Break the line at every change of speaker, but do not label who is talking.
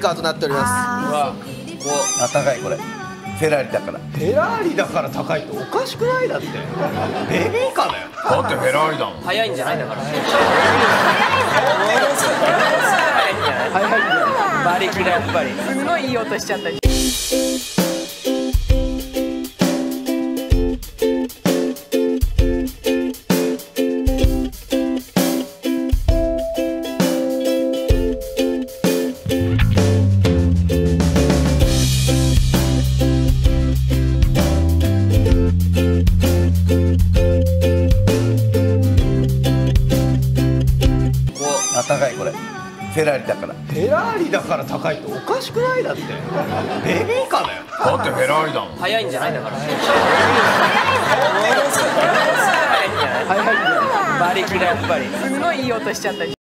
カーとなっております。
あ高いこれ。フェラーリだから。
フェラーリだから高いっておかしくないだって。ベビーカーだよ。
だってフェラーリだもん。
早いんじゃないだから
早いんだよ
馬力がやっぱり。
すごいいい音しちゃった
あ高いこれ。フェラーリだから。
フェラーリだから高いっておかしくないだって。ベビーカーだよ。
だってフェラーリだもん。
早いんじゃないだから
早いんだよ
馬力がやっぱり。
すごいいい音しちゃった